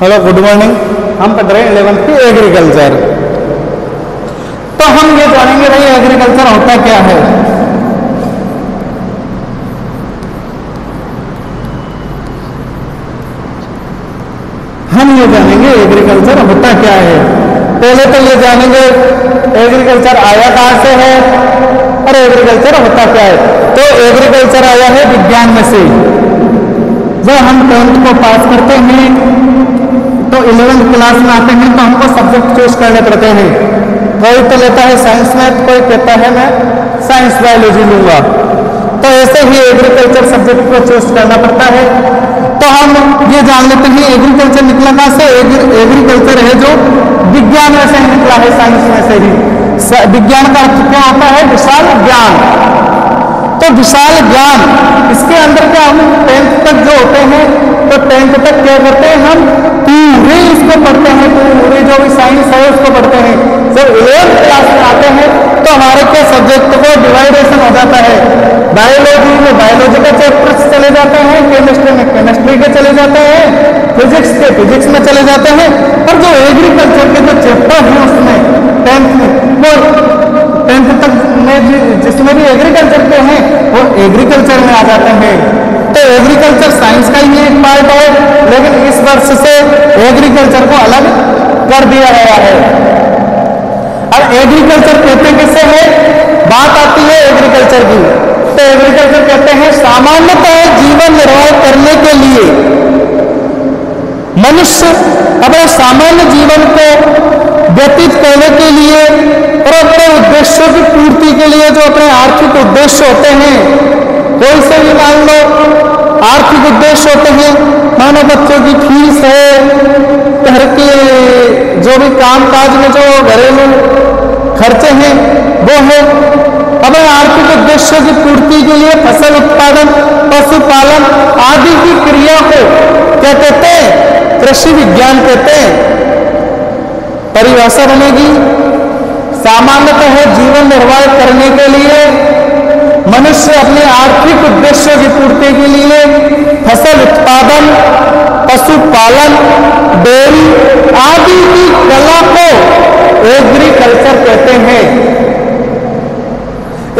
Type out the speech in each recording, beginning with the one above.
Hello good morning हम पढ़ रहे हैं इलेवंथ की एग्रीकल्चर तो हम ये जानेंगे भाई एग्रीकल्चर होता क्या है? हम ये जानेंगे एग्रीकल्चर होता क्या है। पहले तो ये जानेंगे एग्रीकल्चर आया कहाँ से है और एग्रीकल्चर होता क्या है। तो एग्रीकल्चर आया है विज्ञान में से। जब हम टेंथ को पास करते हैं तो इलेवेंथ क्लास में आते हैं तो हमको सब्जेक्ट चूज़ करने पड़ते हैं। कोई तो लेता है साइंस में कोई कहता है मैं साइंस बायोलॉजी लूँगा। तो ऐसे ही एग्रीकल्चर सब्जेक्ट को चूज़ करना पड़ता है। तो हम ये जान लेते हैं एग्रीकल्चर निकला कहाँ से? एग्रीकल्चर है जो विज्ञान में से निकला है साइंस में से ही। विज्ञान का अर्थ क्या होता है? विशाल ज्ञान। तो विशाल ज्ञान, इसके अंदर क्या हम टेंथ तक जो होते हैं तो टेंथ तक क्या करते हैं हम? पूरे इसको पढ़ते हैं पूरे जो भी साइंस है, उसको पढ़ते हैं। जब इलेवंथ क्लास में आते हैं तो हमारे के सब्जेक्ट को डिवाइडेशन हो जाता है। बायोलॉजी में बायोलॉजी का चैप्टर चले जाते हैं केमिस्ट्री में केमिस्ट्री के चले जाते हैं फिजिक्स के फिजिक्स में चले जाते हैं, और जो एग्रीकल्चर के जो चैप्टर हैं उसमें टेंथ में, वो टेंथ तक में जिसमें भी एग्रीकल्चर के हैं, वो एग्रीकल्चर में आ जाते हैं। तो एग्रीकल्चर साइंस का ही एक पार्ट है, लेकिन इस वर्ष से एग्रीकल्चर को अलग कर दिया गया है। अब एग्रीकल्चर कहते किससे है? बात आती है एग्रीकल्चर की। तो एग्रीकल्चर कहते हैं सामान्यतः जीवन निर्वाह करने के लिए। मनुष्य अपने सामान्य जीवन को व्यतीत करने के लिए और अपने उद्देश्यों की पूर्ति के लिए जो अपने आर्थिक उद्देश्य होते हैं कोई से भी मान लो, आर्थिक उद्देश्य होते हैं मानो बच्चों की फ़ीस है, घर के जो भी काम काज में जो घरेलू खर्चे हैं, वो है। हमें आर्थिक उद्देश्यों की पूर्ति के लिए फ़सल उत्पादन, पशुपालन आदि की क्रिया को क्या कहते हैं? कृषि विज्ञान कहते हैं। परिभाषा बनेगी। सामान्यतः जीवन निर्वाह करने के लिए मनुष्य अपने आर्थिक उद्देश्यों की पूर्ति के लिए फ़सल उत्पादन, पशुपालन, डेयरी आदि की कला को एग्रीकल्चर कहते हैं।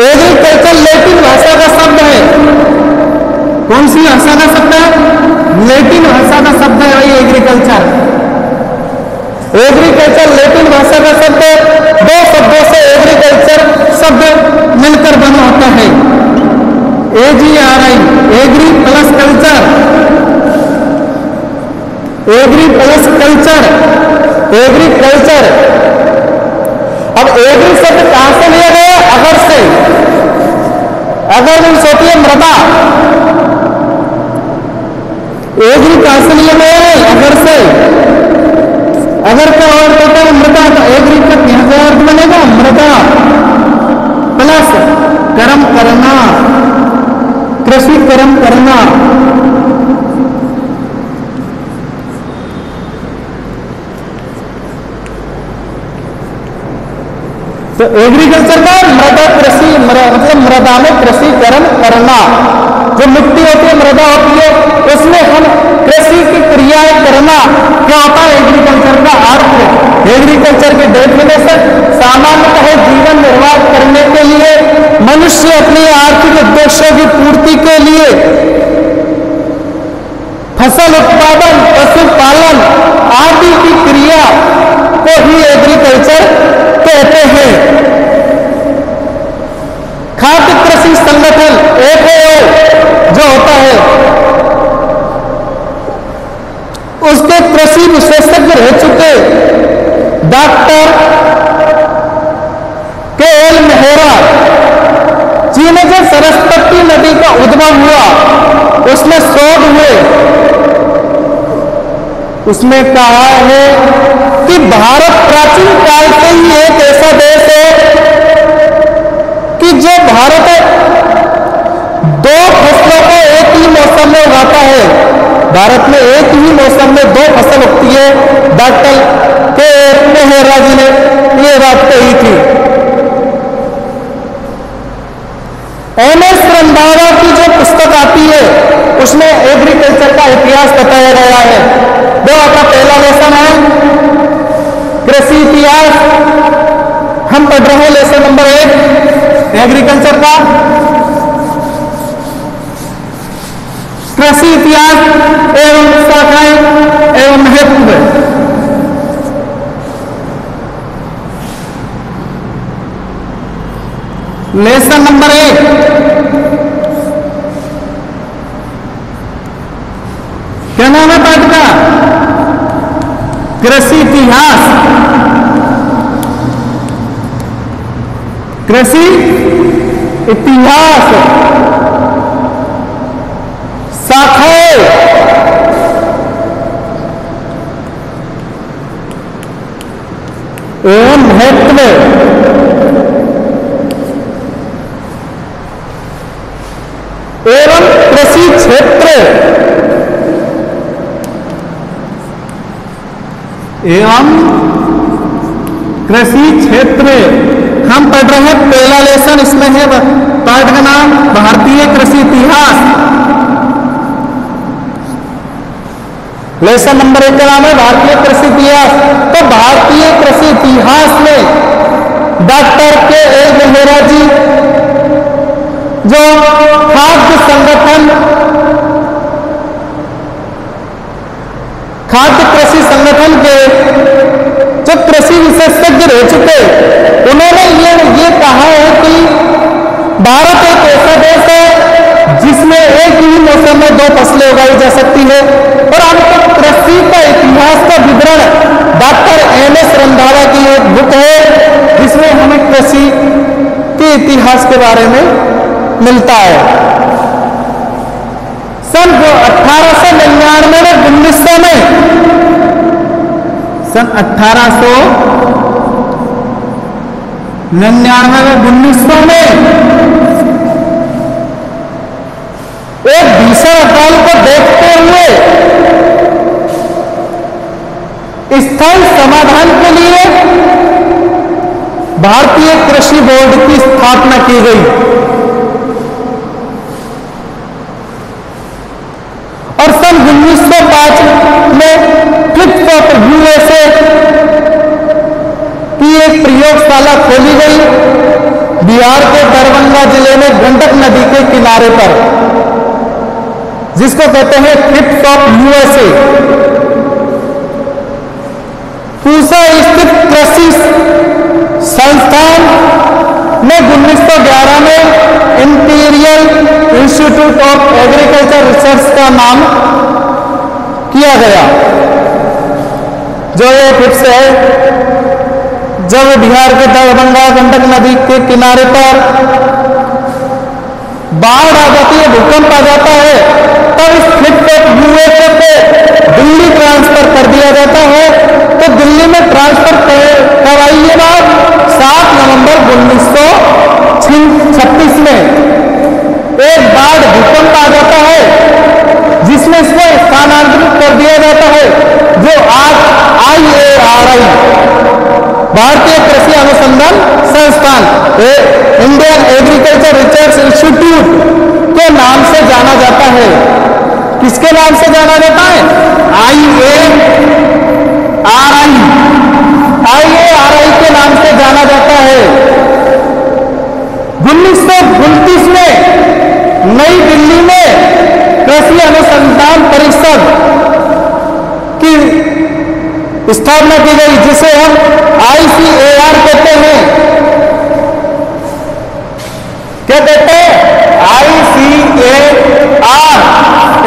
एग्रीकल्चर लेटिन भाषा का शब्द है। कौन सी भाषा का शब्द है? लेटिन भाषा का शब्द है वही एग्रीकल्चर एग्रीकल्चर लेटिन भाषा का शब्द दो शब्दों से एग्रीकल्चर शब्द मिलकर बना होता है AGRI agri plus culture agri plus culture agri culture अब एग्री शब्द कहाँ से लिया गया? अगर से। अगर मीन्स होती है मृदा। एग्री कहाँ से लिया गया है? अगर से। अगर का अर्थ होता है मृदा तो एग्री का से अर्थ बनेगा? मृदा प्लस कर्म करना कृषि कर्म करना तो एग्रीकल्चर का मृदा कृषि मतलब मृदा में कृषि कर्म करना। जो मिट्टी होती है, मृदा होती है, उसमें हम कृषि की क्रियाएँ करना। क्या होता है एग्रीकल्चर का अर्थ? एग्रीकल्चर की डेफिनेशन सामान्यतः जीवन निर्वाह करने के लिए मनुष्य अपने आर्थिक उद्देश्यों के लिए फ़सल उत्पादन पशुपालन आदि की क्रिया को ही एग्रीकल्चर कहते हैं। खाद्य कृषि संगठन एफएओ जो होता है। उसके कृषि विशेषज्ञ रह चुके डॉक्टर के एल मेहरा, जिन्हें जो सरस्वती नदी का उद्भव हुआ, उसमें शोध हुए। उसमें कहा है कि भारत प्राचीन काल से ही एक ऐसा देश है कि जो भारत दो फ़सलों को एक ही मौसम में उगाता है। भारत में एक ही मौसम में दो फ़सल उगती है। डॉक्टर के मेहरा जी ने ये बात कही थी। एम एस रंधावा की जो पुस्तक आती है, उसमें एग्रीकल्चर का इतिहास बताया गया है। वो आपका पहला लेसन है। कृषि इतिहास, हम पढ़ रहे हैं लेसन नंबर एक एग्रीकल्चर का। कृषि इतिहास एवं शाखाएँ एवं महत्व लेसन नंबर एक क्या नाम है पाठ का? कृषि इतिहास। कृषि इतिहास। शाखाएँ एवं महत्व एवं कृषि क्षेत्र एवं कृषि क्षेत्र। हम पढ़ रहे हैं पहला लेसन, इसमें है पाठ का नाम भारतीय कृषि इतिहास। लेसन नंबर एक का नाम है भारतीय कृषि इतिहास। तो भारतीय कृषि इतिहास में डॉक्टर के ए. मेहरा जी जो खाद्य संगठन खाद्य कृषि संगठन के जो कृषि विशेषज्ञ रह चुके, उन्होंने ये ये कहा है कि भारत एक ऐसा देश है जिसमें एक ही मौसम में दो फ़सलें उगाई जा सकती है। और आपको कृषि का इतिहास का विवरण डॉक्टर एम एस रंधावा की एक बुक है, जिसमें हमें कृषि के इतिहास के बारे में मिलता है। सन अठारह सौ निन्यानवे में उन्नीस सौ में सन अठारह सौ निन्यानवे में उन्नीस सौ में एक भीषण अकाल को देखते हुए स्थायी समाधान के लिए भारतीय कृषि बोर्ड की स्थापना की गई। और सन 1905 में फिफ्थ ऑफ़ यूएसए की एक प्रयोगशाला खोली गई। बिहार के दरभंगा ज़िले में गंडक नदी के किनारे पर, जिसको कहते हैं फिफ्थ ऑफ़ यूएसए पूसा स्थित कृषि संस्थान में 1911 में Imperial Institute of Agriculture Research का नाम किया गया। जो ये फिर से है जब बिहार के दरभंगा गंडक नदी के किनारे पर बाढ़ आ जाती है, भूकंप आ जाता है, तब इस फ्लिपकार्ट यूएसए को दिल्ली ट्रांसफ़र कर दिया जाता है। तो दिल्ली में ट्रांसफ़र कब आई ये बात सात नवंबर उन्नीस सौ छत्तीस में। एक बाढ़ भूकंप आ जाता है, जिसमें इसको स्थानांतरित कर दिया जाता है। जो आज आई ए आर आई भारतीय कृषि अनुसंधान संस्थान इंडियन एग्रीकल्चर रिसर्च इंस्टीट्यूट के नाम से जाना जाता है। किसके नाम से जाना जाता है? आई A R I I A R आई के नाम से जाना जाता है। उन्नीस सौ उनतीस में नई दिल्ली में कृषि अनुसंधान स्थापना की गई, जिसे हम आईसीएआर कहते हैं। क्या कहते हैं? ICAR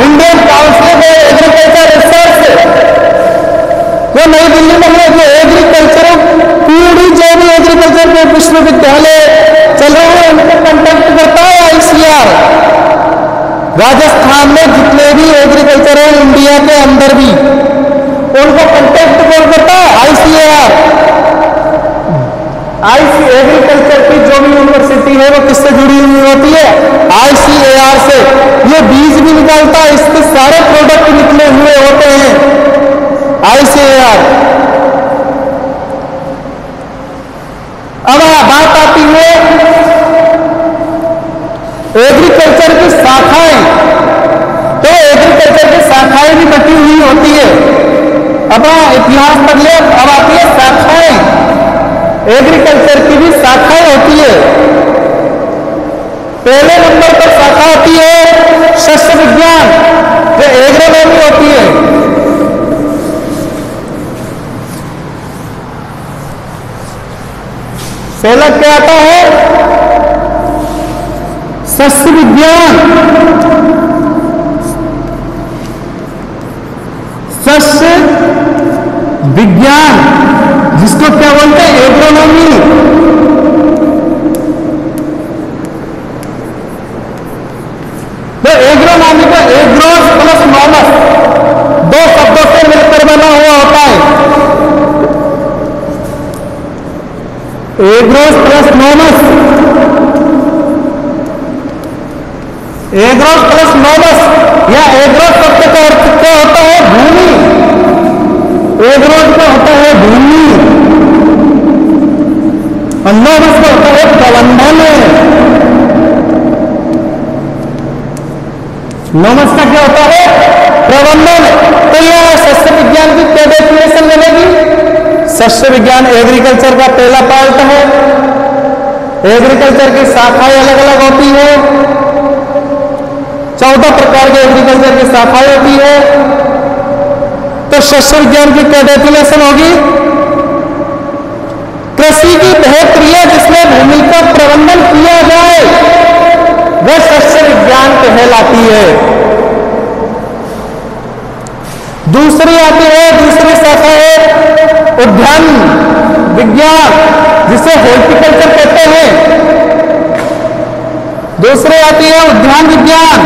Indian Council of Agriculture Research वो नई दिल्ली में है जो एग्रीकल्चर पूरी जो भी एग्रीकल्चर के विश्वविद्यालय चल रहे हैं, उनको कंटेक्ट करता है आईसीआर राजस्थान में जितने भी एग्रीकल्चर है इंडिया के अंदर भी। उनको कंटेक्ट कौन करता है आईसीएआर आईसी एग्रीकल्चर की जो भी यूनिवर्सिटी है वो किससे जुड़ी हुई होती है? आईसीएआर से। ये बीज भी निकालता है इसके सारे प्रोडक्ट निकले हुए होते हैं। आईसीएआर अब बात आती है एग्रीकल्चर की शाखाएँ। तो एग्रीकल्चर की शाखाएँ भी बटी हुई होती है। अपना इतिहास लिया अब आती है शाखाएँ। एग्रीकल्चर की भी शाखाएँ होती है। पहले नंबर पर शाखा होती है शस्त्र विज्ञान, जो एग्रोनॉमी होती है। पहला क्या आता है? शस्त्र विज्ञान। सस्य विज्ञान, जिसको क्या बोलते हैं? एग्रोनॉमी तो एग्रोनॉमी का एग्रोस प्लस नॉमस दो शब्दों से मिलकर बना हुआ होता है। एग्रोस प्लस नॉमस एग्रोस प्लस नॉमस या एग्रोस शब्द का अर्थ क्या होता है? भूमि। एग्रोस का होता है भूमि। और नॉमस का होता है प्रबंधन। नॉमस का क्या होता है? प्रबंधन। तो यह शस्त्र विज्ञान की क्या डेफिनेशन बनेगी शस्त्र विज्ञान एग्रीकल्चर का पहला पार्ट है। एग्रीकल्चर की शाखाएँ अलग अलग होती है। चौदह प्रकार के एग्रीकल्चर की शाखाएँ होती है। तो शस्त्र विज्ञान की क्या डेफिनेशन होगी। कृषि की वह क्रिया जिसमें भूमि का प्रबंधन किया जाए, वह शस्त्र विज्ञान कहलाती है। दूसरी आती है, दूसरी शाखा है, उद्यान, विज्ञान, जिसे हॉर्टिकल्चर कहते हैं। दूसरी आती है, उद्यान विज्ञान।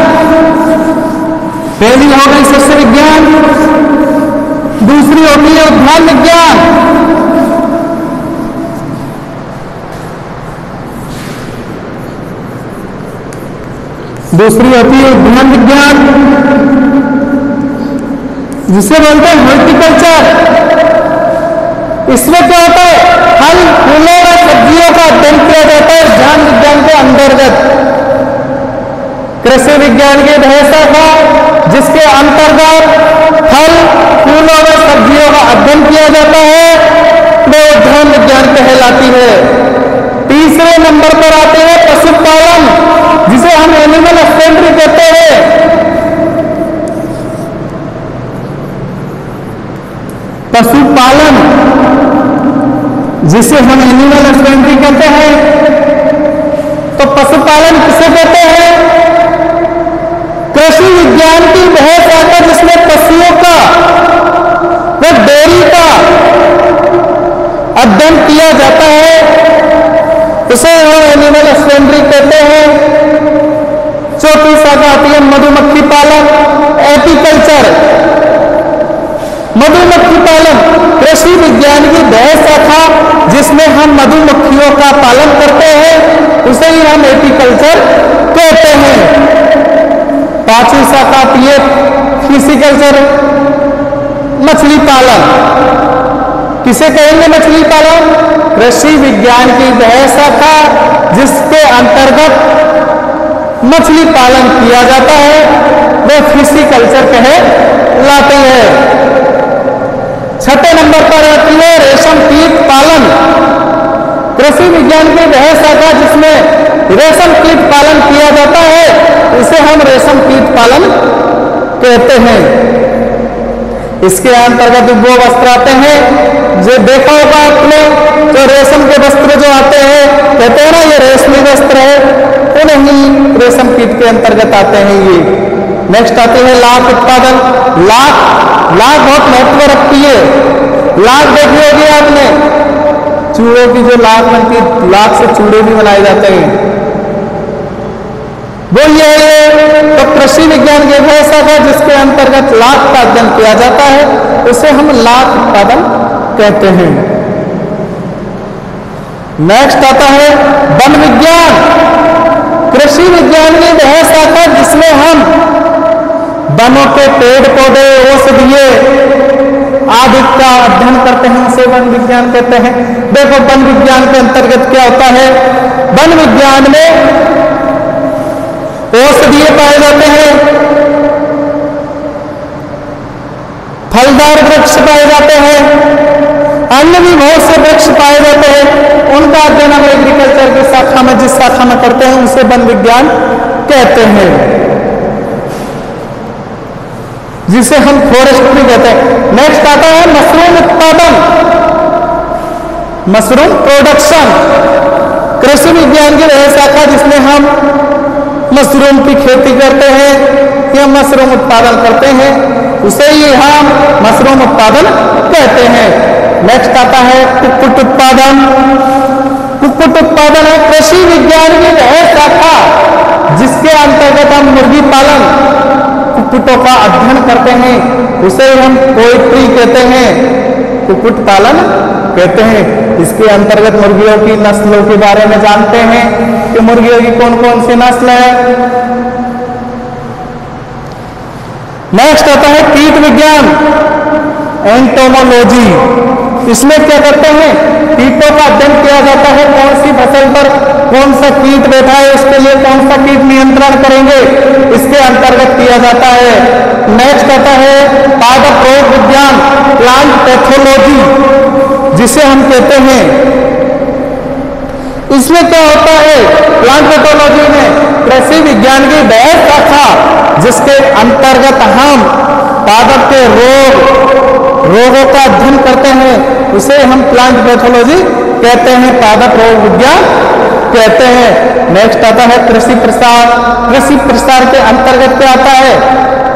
पहली हो गई शस्त्र विज्ञान दूसरी होती है उद्यान विज्ञान दूसरी होती है उद्यान विज्ञान। जिसे बोलते हैं हॉर्टिकल्चर। इसमें क्या होता है? फल, फूलों और सब्जियों का अध्ययन किया जाता है, ज्ञान विज्ञान के अंतर्गत। कृषि विज्ञान की वह शाखा जिसके अंतर्गत फल, फूलों और सब्जियों का अध्ययन किया जाता है वो उद्यान विज्ञान कहलाती है। तीसरे नंबर पर आते हैं पशुपालन, जिसे हम एनिमल हस्बेंड्री कहते हैं। पशुपालन, जिसे हम एनिमल हस्बेंड्री कहते हैं। तो पशुपालन किसे कहते हैं? विज्ञान की वह शाखा जिसमें पशुओं का व डेयरी का अध्ययन किया जाता है उसे हम एनिमल हस्बेंड्री कहते हैं। चौथी शाखा आती है मधुमक्खी पालन एपीकल्चर मधुमक्खी पालन, कृषि विज्ञान की वह शाखा जिसमें हम मधुमक्खियों का पालन करते हैं, उसे ही हम एपीकल्चर कहते हैं। पांचवी शाखा है फिशिकल्चर मछली पालन। किसे कहेंगे मछली पालन? कृषि विज्ञान की वह शाखा जिसके अंतर्गत मछली पालन किया जाता है, वह फिशिकल्चर कहे लाते हैं। छठे नंबर पर आती है रेशम कीट पालन। कृषि विज्ञान की वह शाखा जिसमें रेशम कीट पालन किया जाता है, उसे हम रेशम कीट पालन कहते हैं। इसके अंतर्गत वो वस्त्र आते हैं। जो देखा होगा आपने, जो रेशम के वस्त्र जो आते हैं, कहते हैं ना, ये रेशमी वस्त्र है तो नहीं रेशम कीट के अंतर्गत आते हैं ये। नेक्स्ट आते हैं लाख उत्पादन। लाख लाख बहुत महत्व रखती है। लाख देखी होगी आपने। चूड़ों की जो लाख बनती है लाख से चूड़े भी बनाए जाते हैं। वो ये तो कृषि विज्ञान की वह शाखा जिसके अंतर्गत लाख का अध्ययन किया जाता है। उसे हम लाख उत्पादन कहते हैं। नेक्स्ट आता है वन विज्ञान। कृषि विज्ञान की वह शाखा जिसमें हम वनों के पेड़ पौधे औषधीय आदि का अध्ययन करते हैं, उसे वन विज्ञान कहते हैं। देखो, वन विज्ञान के अंतर्गत क्या होता है? वन विज्ञान में औषधीय पाए जाते हैं। फलदार वृक्ष पाए जाते हैं। अन्य भी बहुत से वृक्ष पाए जाते हैं। उनका अध्ययन हम एग्रीकल्चर की शाखा में, जिस शाखा में करते हैं, उसे वन विज्ञान कहते हैं। जिसे हम फॉरेस्ट्री कहते हैं। नेक्स्ट आता है मशरूम उत्पादन। मशरूम प्रोडक्शन कृषि विज्ञान की वह शाखा जिसमें हम मशरूम की खेती करते हैं, या मशरूम उत्पादन करते हैं, उसे ही हम मशरूम उत्पादन कहते हैं। नेक्स्ट आता है कुक्कुट उत्पादन। कुक्कुट उत्पादन है कृषि विज्ञान की वह शाखा जिसके अंतर्गत हम मुर्गी पालन कुक्कुटों का अध्ययन करते हैं, उसे हम पोइट्री कहते हैं। कुक्कुट पालन कहते हैं। इसके अंतर्गत मुर्गियों की नस्लों के बारे में जानते हैं कि मुर्गियों की कौन कौन सी नस्ल है। नेक्स्ट आता है कीट विज्ञान एंटोमोलॉजी इसमें क्या करते हैं? कीटों का अध्ययन किया जाता है। कौन सी फ़सल पर कौन सा कीट बैठा है? उसके लिए कौन सा कीट नियंत्रण करेंगे? इसके अंतर्गत किया जाता है। नेक्स्ट आता है पादप रोग विज्ञान प्लांट पैथोलॉजी जिसे हम कहते हैं। इसमें क्या होता है? प्लांट पैथोलॉजी में कृषि विज्ञान की वह शाखा जिसके अंतर्गत हम पादप के रोग रोगों का अध्ययन करते हैं। उसे हम प्लांट पैथोलॉजी कहते हैं पादप रोग विज्ञान कहते हैं। नेक्स्ट आता है कृषि प्रसार। कृषि प्रसार के अंतर्गत क्या आता है?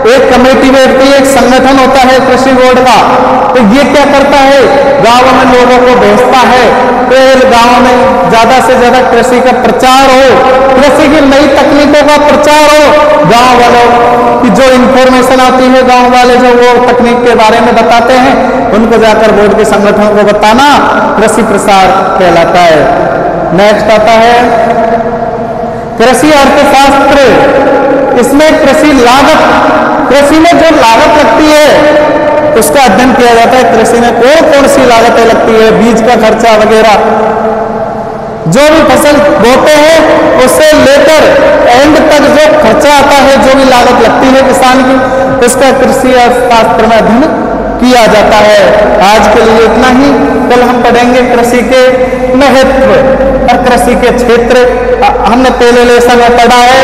एक कमेटी बैठती है, एक संगठन होता है कृषि बोर्ड का। तो ये क्या करता है? गाँवों में लोगों को भेजता है। तो गाँवों में ज़्यादा से ज़्यादा कृषि का प्रचार हो। कृषि की नई तकनीकों का प्रचार हो। गाँव वालों की जो इंफॉर्मेशन आती है, गाँव वाले जो वो तकनीक के बारे में बताते हैं, उनको जाकर बोर्ड के संगठनों को बताना, कृषि प्रसार कहलाता है। नेक्स्ट आता है, कृषि अर्थशास्त्र। इसमें कृषि लागत, कृषि में जो लागत लगती है, उसका अध्ययन किया जाता है। कृषि में कौन कौन सी लागतें लगती है, बीज का खर्चा वगैरह। जो भी फ़सल बोते हैं उससे लेकर एंड तक जो खर्चा आता है जो भी लागत लगती है किसान की, उसका कृषि शास्त्र में अध्ययन किया जाता है। आज के लिए इतना ही। कल हम पढ़ेंगे कृषि के महत्व और कृषि के क्षेत्र। हमने पहले लेसन में पढ़ा है,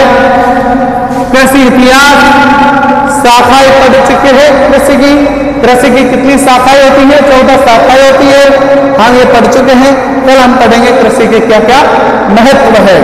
कृषि इतिहास। शाखाएँ पढ़ चुके हैं कृषि की। कृषि की कितनी शाखाएँ होती है? चौदह शाखाएँ होती है। हम ये पढ़ चुके हैं। कल हम पढ़ेंगे कृषि के क्या क्या महत्व है।